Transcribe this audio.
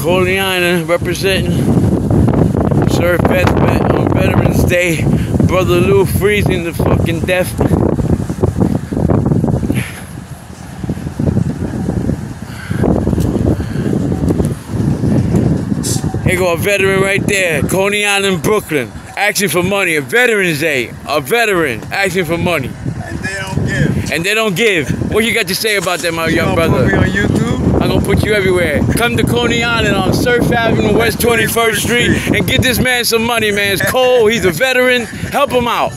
Coney Island representing Surf Fest on Veterans Day. Brother Lou freezing the fucking death. Here go a veteran right there, Coney Island, Brooklyn, asking for money. A Veterans Day, a veteran asking for money, And they don't give. and they don't give. What you got to say about that, my You young brother? put me on YouTube? Gonna put you everywhere. Come to Coney Island on Surf Avenue, West 21st Street, and get this man some money, man. It's cold. He's a veteran. Help him out.